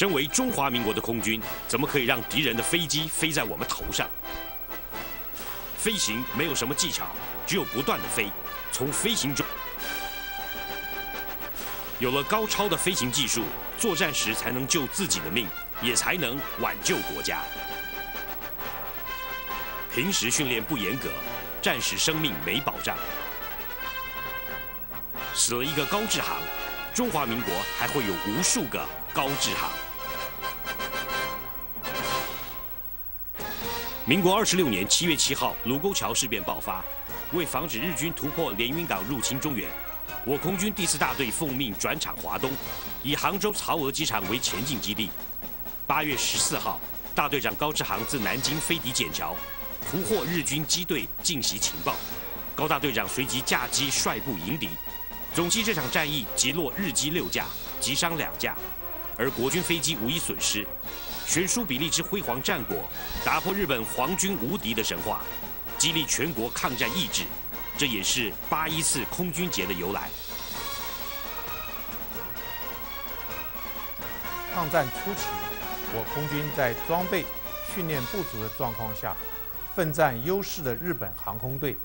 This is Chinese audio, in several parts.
身为中华民国的空军，怎么可以让敌人的飞机飞在我们头上？飞行没有什么技巧，只有不断的飞，从飞行中有了高超的飞行技术，作战时才能救自己的命，也才能挽救国家。平时训练不严格，战时生命没保障。死了一个高志航，中华民国还会有无数个高志航。民国二十六年七月七号，卢沟桥事变爆发。为防止日军突破连云港入侵中原，我空军第四大队奉命转场华东，以杭州曹娥机场为前进基地。八月十四号，大队长高志航自南京飞抵笕桥，突获日军机队进袭情报。高大队长随即驾机率部迎敌。总计这场战役击落日机六架，击伤两架，而国军飞机无一损失。悬殊比例之辉煌战果，打破日本皇军无敌的神话，激励全国抗战意志。这也是八一四空军节的由来。抗战初期，我空军在装备、训练不足的状况下，奋战优势的日本航空队。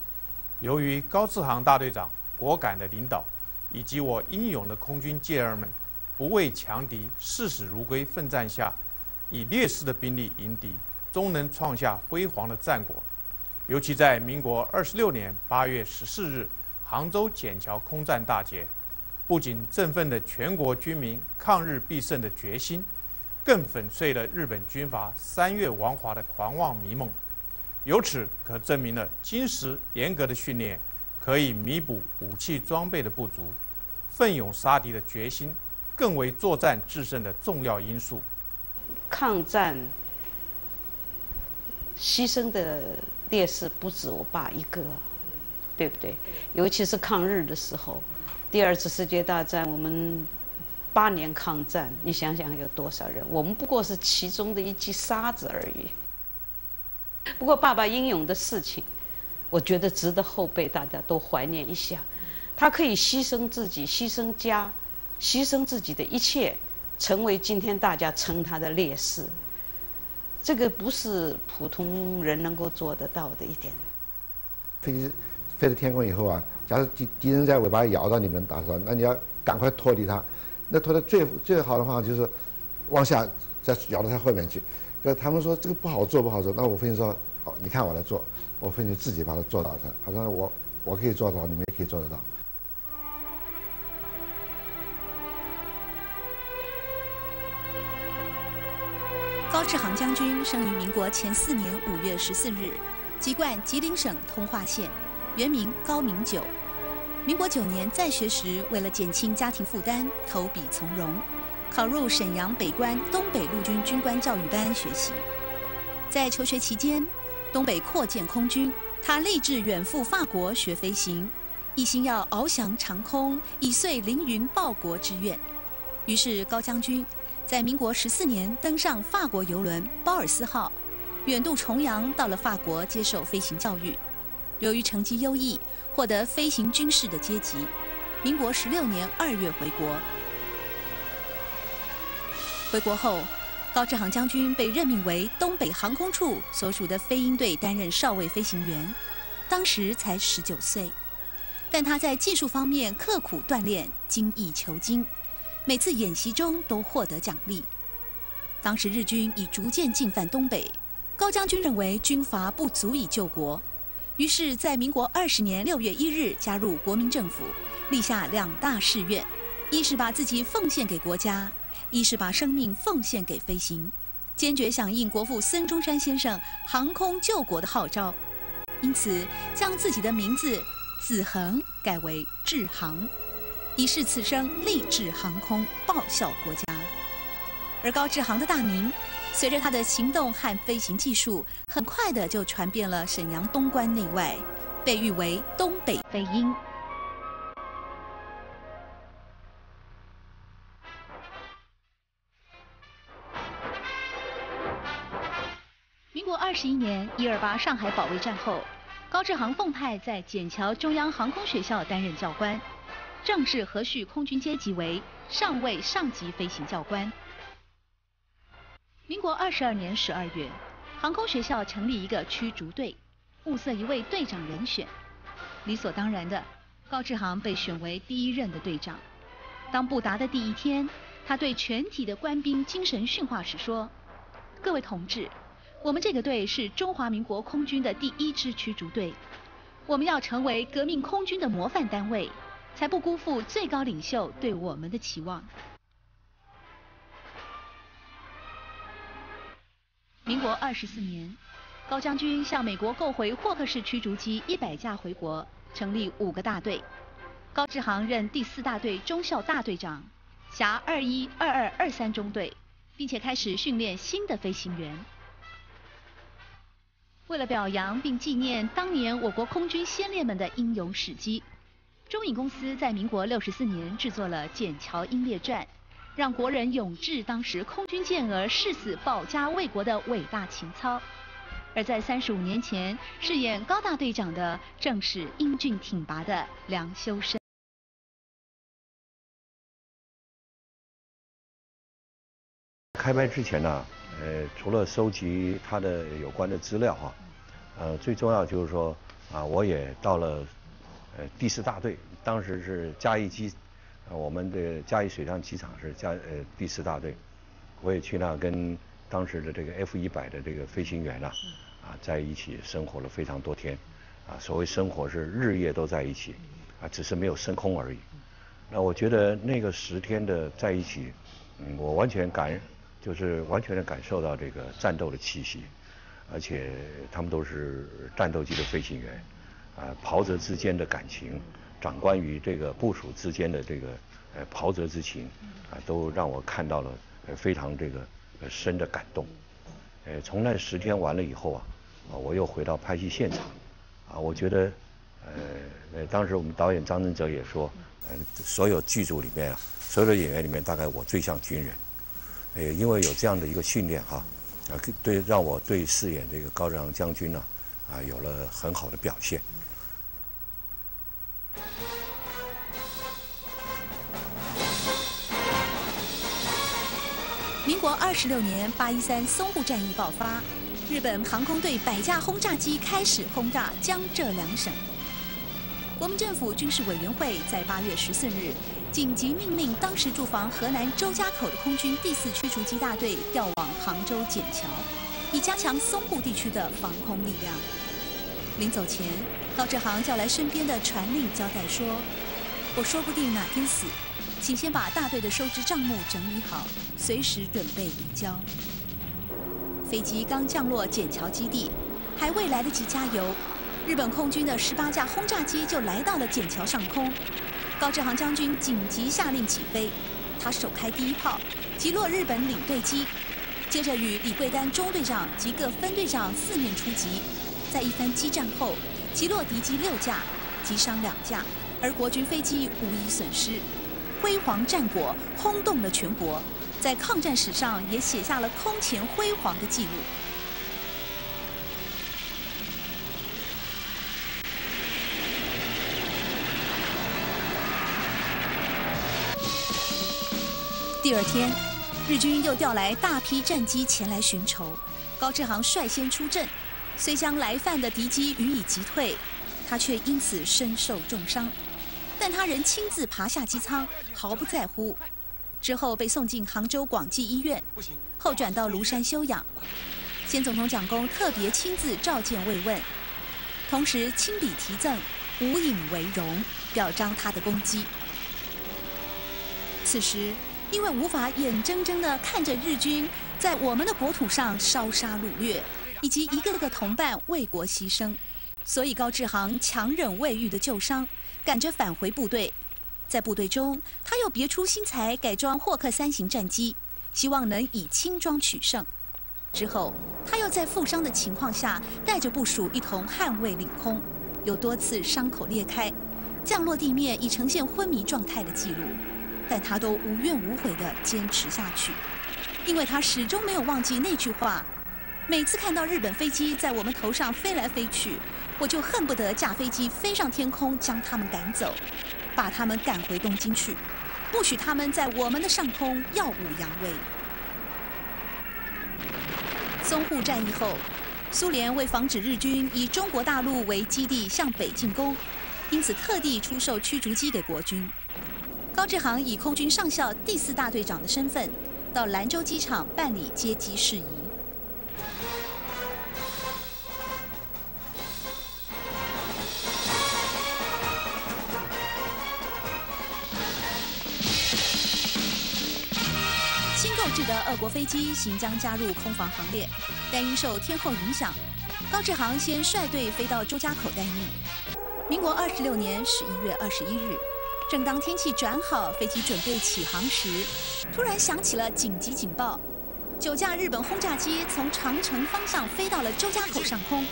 由于高志航大队长果敢的领导，以及我英勇的空军健儿们不畏强敌、视死如归奋战下，以劣势的兵力迎敌，终能创下辉煌的战果。尤其在民国二十六年八月十四日杭州笕桥空战大捷，不仅振奋了全国军民抗日必胜的决心，更粉碎了日本军阀三月亡华的狂妄迷梦。由此可证明了精实严格的训练可以弥补武器装备的不足，奋勇杀敌的决心更为作战制胜的重要因素。抗战牺牲的烈士不止我爸一个，对不对？尤其是抗日的时候，第二次世界大战我们八年抗战，你想想有多少人？我们不过是其中的一击沙子而已。不过爸爸英勇的事情，我觉得值得后辈大家都怀念一下。他可以牺牲自己，牺牲家，牺牲自己的一切。成为今天大家称他的烈士，这个不是普通人能够做得到的一点。飞机飞到天空以后啊，假如敌敌人在尾巴咬到你们打时候，那你要赶快脱离它。那脱的最最好的方法就是往下再咬到它后面去。可他们说这个不好做，不好做。那我父亲说好，你看我来做，我父亲自己把它做到的。他说我我可以做到，你们也可以做得到。志航将军生于民国前四年五月十四日，籍贯吉林省通化县，原名高明九。民国九年在学时，为了减轻家庭负担，投笔从戎，考入沈阳北关东北陆军军官教育班学习。在求学期间，东北扩建空军，他立志远赴法国学飞行，一心要翱翔长空，以遂凌云报国之愿。于是高将军。在民国十四年，登上法国游轮“包尔斯号”，远渡重洋，到了法国接受飞行教育。由于成绩优异，获得飞行军士的阶级。民国十六年二月回国。回国后，高志航将军被任命为东北航空处所属的飞鹰队担任少尉飞行员，当时才十九岁，但他在技术方面刻苦锻炼，精益求精。每次演习中都获得奖励。当时日军已逐渐进犯东北，高将军认为军阀不足以救国，于是，在民国二十年六月一日加入国民政府，立下两大誓愿：一是把自己奉献给国家，一是把生命奉献给飞行，坚决响应国父孙中山先生航空救国的号召，因此将自己的名字子恒改为志航。以示此生立志航空，报效国家。而高志航的大名，随着他的行动和飞行技术，很快的就传遍了沈阳东关内外，被誉为“东北飞鹰”。民国二十一年一二八上海保卫战后，高志航奉派在笕桥中央航空学校担任教官。正式核序空军阶级为上尉上级飞行教官。民国二十二年十二月，航空学校成立一个驱逐队，物色一位队长人选。理所当然的，高志航被选为第一任的队长。当布达的第一天，他对全体的官兵精神训话时说：“各位同志，我们这个队是中华民国空军的第一支驱逐队，我们要成为革命空军的模范单位，才不辜负最高领袖对我们的期望。”民国二十四年，高将军向美国购回霍克式驱逐机一百架回国，成立五个大队。高志航任第四大队中校大队长，辖二一、二二、二三中队，并且开始训练新的飞行员。为了表扬并纪念当年我国空军先烈们的英勇事迹，中影公司在民国六十四年制作了《笕桥英烈传》。让国人永志当时空军健儿誓死保家卫国的伟大情操。而在三十五年前饰演高大队长的，正是英俊挺拔的梁修身。开拍之前呢，呃，除了收集他的有关的资料哈，呃，最重要就是说啊，我也到了呃第四大队，当时是嘉义机。呃我们的嘉义水上机场是嘉呃第四大队，我也去那跟当时的这个 F 一百的这个飞行员啊，啊在一起生活了非常多天，啊所谓生活是日夜都在一起，啊只是没有升空而已。那我觉得那个十天的在一起，嗯我完全感就是完全的感受到这个战斗的气息，而且他们都是战斗机的飞行员，啊袍泽之间的感情。长官与这个部署之间的这个呃袍泽之情啊，都让我看到了呃非常这个呃深的感动。呃，从那十天完了以后啊，啊我又回到拍戏现场，啊我觉得呃呃当时我们导演张振哲也说，呃所有剧组里面啊，所有的演员里面大概我最像军人，呃因为有这样的一个训练哈，啊对让我对饰演这个高志航将军呢啊有了很好的表现。民国二十六年八一三淞沪战役爆发，日本航空队百架轰炸机开始轰炸江浙两省。国民政府军事委员会在八月十四日紧急命令当时驻防河南周家口的空军第四驱逐机大队调往杭州笕桥，以加强淞沪地区的防空力量。临走前，高志航叫来身边的传令，交代说：“我说不定哪天死。”请先把大队的收支账目整理好，随时准备移交。飞机刚降落笕桥基地，还未来得及加油，日本空军的十八架轰炸机就来到了笕桥上空。高志航将军紧急下令起飞，他首开第一炮，击落日本领队机，接着与李桂丹中队长及各分队长四面出击，在一番激战后，击落敌机六架，击伤两架，而国军飞机无一损失。辉煌战果轰动了全国，在抗战史上也写下了空前辉煌的记录。第二天，日军又调来大批战机前来寻仇，高志航率先出阵，虽将来犯的敌机予以击退，他却因此身受重伤。但他仍亲自爬下机舱，毫不在乎。之后被送进杭州广济医院，后转到庐山休养。先总统蒋公特别亲自召见慰问，同时亲笔题赠“无影为荣”，表彰他的功绩。此时，因为无法眼睁睁地看着日军在我们的国土上烧杀掳掠，以及一个个同伴为国牺牲，所以高志航强忍未愈的旧伤。赶着返回部队，在部队中，他又别出心裁改装霍克三型战机，希望能以轻装取胜。之后，他又在负伤的情况下，带着部署一同捍卫领空，有多次伤口裂开，降落地面已呈现昏迷状态的记录，但他都无怨无悔地坚持下去，因为他始终没有忘记那句话：每次看到日本飞机在我们头上飞来飞去。我就恨不得驾飞机飞上天空，将他们赶走，把他们赶回东京去，不许他们在我们的上空耀武扬威。淞沪战役后，苏联为防止日军以中国大陆为基地向北进攻，因此特地出售驱逐机给国军。高志航以空军上校第四大队长的身份，到兰州机场办理接机事宜。新购置的俄国飞机行将加入空防行列，但因受天候影响，高志航先率队飞到周家口待命。民国二十六年十一月二十一日，正当天气转好，飞机准备起航时，突然响起了紧急警报：九架日本轰炸机从长城方向飞到了周家口上空。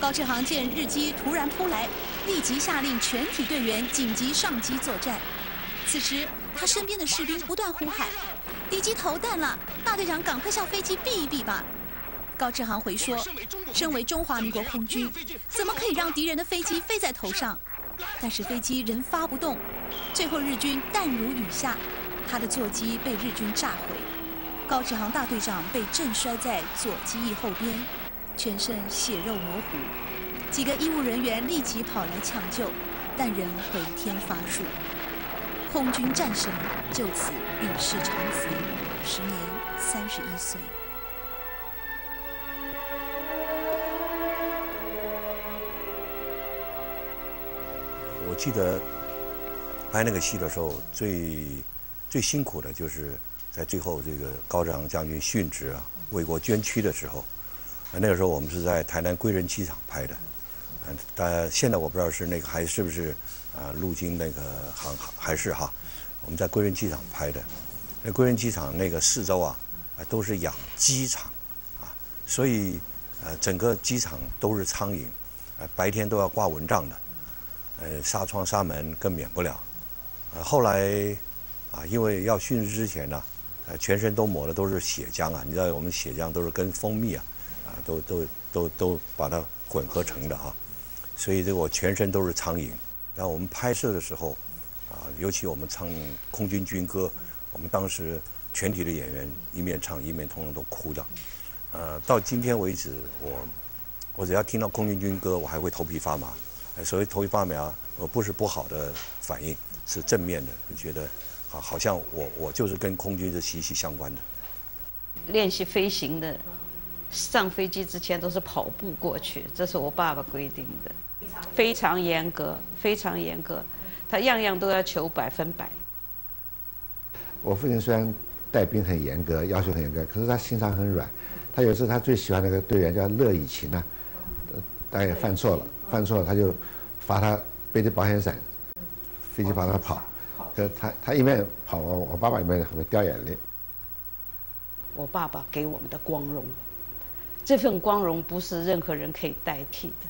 高志航见日机突然扑来，立即下令全体队员紧急上机作战。此时，他身边的士兵不断呼喊：“敌机投弹了！大队长，赶快向飞机避一避吧！”高志航回说：“身为中华民国空军，怎么可以让敌人的飞机飞在头上？”但是飞机仍发不动，最后日军弹如雨下，他的座机被日军炸毁。高志航大队长被震摔在左机翼后边，全身血肉模糊。几个医务人员立即跑来抢救，但仍回天乏术。空军战神就此与世长辞，时年三十一岁。我记得拍那个戏的时候，最最辛苦的就是在最后这个高志航将军殉职啊，为国捐躯的时候。那个时候我们是在台南归仁机场拍的，嗯，但现在我不知道是那个还是不是啊陆军那个航还是哈，我们在归仁机场拍的。那归仁机场那个四周，啊都是养鸡场，啊，所以呃整个机场都是苍蝇，呃白天都要挂蚊帐的。呃，纱窗纱门更免不了。呃，后来啊，因为要训之前呢，呃，全身都抹的都是血浆啊。你知道我们血浆都是跟蜂蜜啊，啊，都都都都把它混合成的啊。所以这个我全身都是苍蝇。然后我们拍摄的时候，啊，尤其我们唱空军军歌，我们当时全体的演员一面唱一面通通都哭的。呃，到今天为止，我我只要听到空军军歌，我还会头皮发麻。所谓头一发麻，呃，不是不好的反应，是正面的，觉得好，好像我我就是跟空军是息息相关的。练习飞行的，上飞机之前都是跑步过去，这是我爸爸规定的，非常严格，非常严格，他样样都要求百分百。我父亲虽然带兵很严格，要求很严格，可是他心肠很软。他有时候他最喜欢那个队员叫乐以琴啊，大概犯错了。犯错了，他就罚他背着保险伞，飞机把他跑，可他他一面跑，我我爸爸一面会掉眼泪。我爸爸给我们的光荣，这份光荣不是任何人可以代替的。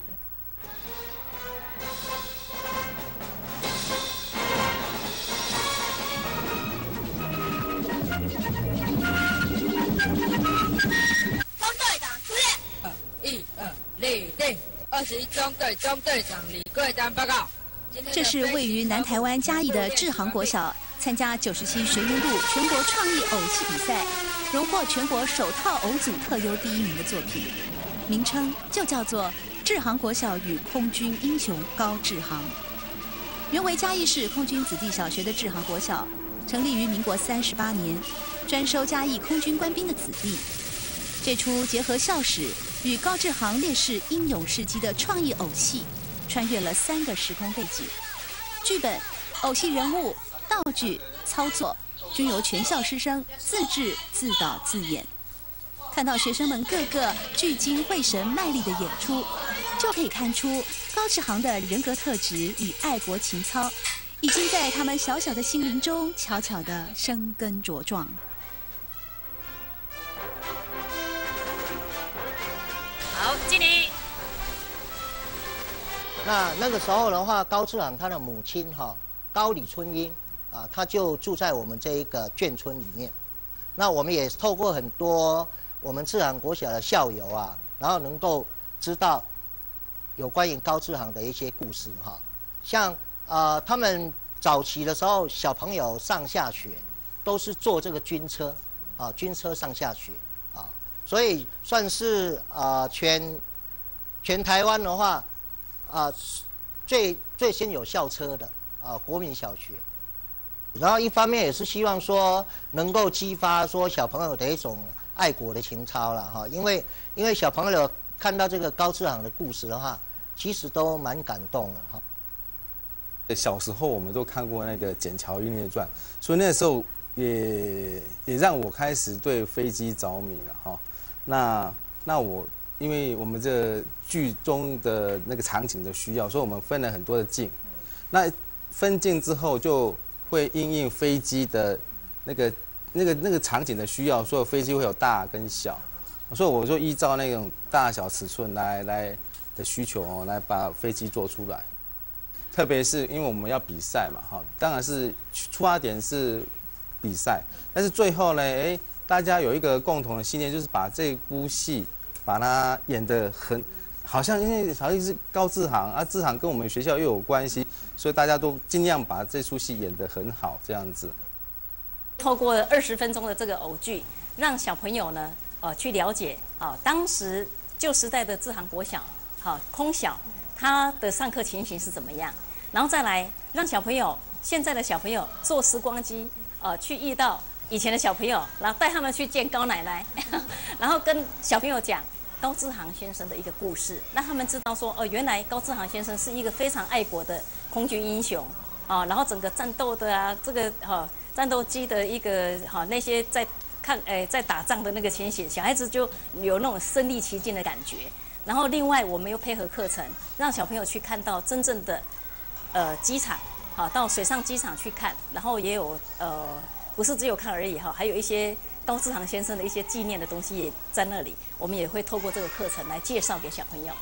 二十一中队中队长李贵丹报告。这是位于南台湾嘉义的志航国小参加九十七学运部全国创意偶戏比赛，荣获全国首套偶组特优第一名的作品，名称就叫做《志航国小与空军英雄高志航》。原为嘉义市空军子弟小学的志航国小，成立于民国三十八年，专收嘉义空军官兵的子弟。这出结合校史与高志航烈士英勇事迹的创意偶戏，穿越了三个时空背景。剧本、偶戏人物、道具、操作，均由全校师生自制、自导、自演。看到学生们个个聚精会神、卖力的演出，就可以看出高志航的人格特质与爱国情操，已经在他们小小的心灵中悄悄地生根茁壮。敬礼。那那个时候的话，高志航他的母亲哈高李春英啊，他就住在我们这一个眷村里面。那我们也透过很多我们志航国小的校友啊，然后能够知道有关于高志航的一些故事哈。像呃，他们早期的时候，小朋友上下学都是坐这个军车啊，军车上下学。所以算是啊全全台湾的话啊最最先有校车的啊国民小学。然后一方面也是希望说能够激发说小朋友的一种爱国的情操了哈，因为因为小朋友看到这个高志航的故事的话，其实都蛮感动的哈。小时候我们都看过那个《剪桥英烈传》，所以那时候也也让我开始对飞机着迷了哈。那那我因为我们这剧中的那个场景的需要，所以我们分了很多的镜。那分镜之后就。会因应飞机的那个、那个、那个场景的需要，所以飞机会有大跟小，所以我就依照那种大小尺寸来来的需求哦，来把飞机做出来。特别是因为我们要比赛嘛，哈，当然是出发点是比赛，但是最后呢，哎，大家有一个共同的信念，就是把这部戏把它演得很。好像因为好像是高志航啊，志航跟我们学校又有关系，所以大家都尽量把这出戏演得很好，这样子。透过二十分钟的这个偶剧，让小朋友呢，呃，去了解啊，当时旧时代的志航国小，好空小，他的上课情形是怎么样，然后再来让小朋友，现在的小朋友坐时光机，呃，去遇到以前的小朋友，然后带他们去见高奶奶，然后跟小朋友讲。高志航先生的一个故事，让他们知道说，哦，原来高志航先生是一个非常爱国的空军英雄啊。然后整个战斗的啊，这个哈战斗机的一个哈那些在看诶在打仗的那个情形，小孩子就有那种身临其境的感觉。然后另外我们又配合课程，让小朋友去看到真正的呃机场，好到水上机场去看，然后也有呃不是只有看而已哈，还有一些。高志航先生的一些纪念的东西也在那里，我们也会透过这个课程来介绍给小朋友。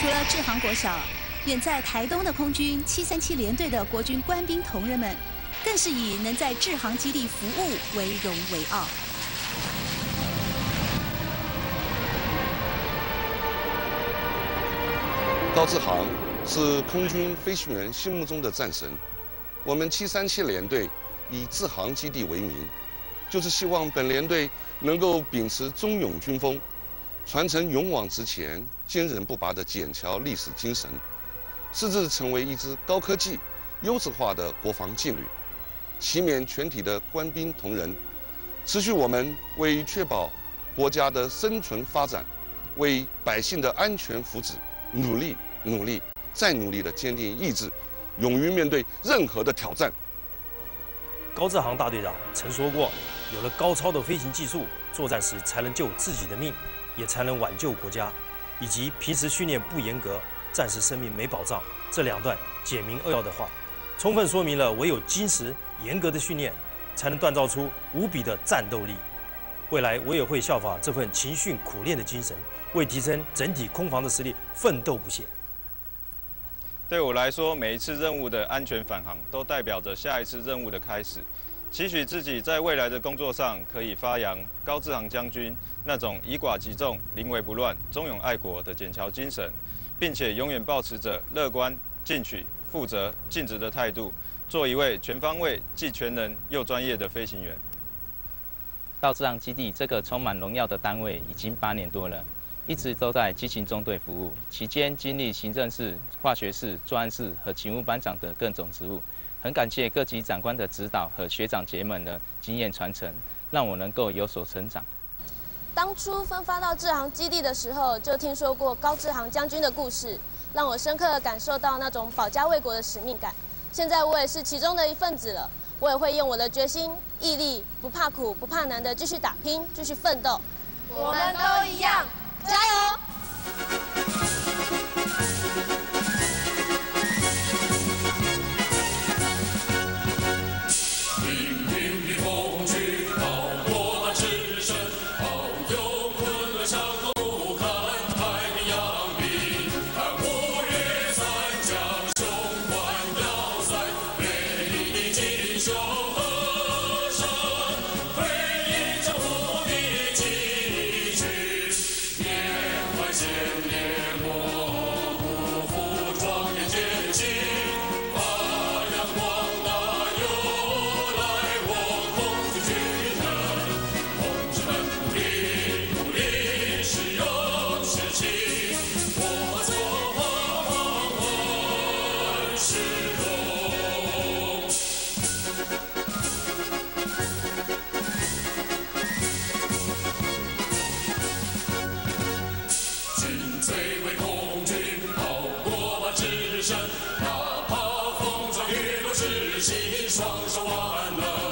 除了志航国小，远在台东的空军七三七联队的国军官兵同仁们，更是以能在志航基地服务为荣为傲。高志航是空军飞行员心目中的战神。我们七三七联队以志航基地为名，就是希望本联队能够秉持忠勇军风，传承勇往直前、坚韧不拔的笕桥历史精神，甚至成为一支高科技、优质化的国防劲旅，齐勉全体的官兵同仁，持续我们为确保国家的生存发展、为百姓的安全福祉努力、努力再努力的坚定意志。勇于面对任何的挑战。高志航大队长曾说过：“有了高超的飞行技术，作战时才能救自己的命，也才能挽救国家。”以及平时训练不严格，战时生命没保障。这两段简明扼要的话，充分说明了唯有坚实严格的训练，才能锻造出无比的战斗力。未来我也会效法这份勤训苦练的精神，为提升整体空防的实力奋斗不懈。对我来说，每一次任务的安全返航，都代表着下一次任务的开始。期许自己在未来的工作上，可以发扬高志航将军那种以寡击众、临危不乱、忠勇爱国的笕桥精神，并且永远保持着乐观、进取、负责、尽职的态度，做一位全方位、既全能又专业的飞行员。到志航基地这个充满荣耀的单位，已经八年多了。一直都在机勤中队服务，期间经历行政室、化学室、作案室和勤务班长的各种职务，很感谢各级长官的指导和学长姐们的经验传承，让我能够有所成长。当初分发到志航基地的时候，就听说过高志航将军的故事，让我深刻的感受到那种保家卫国的使命感。现在我也是其中的一份子了，我也会用我的决心、毅力，不怕苦、不怕难的继续打拼、继续奋斗。我们都一样。加油！自信双手，万能。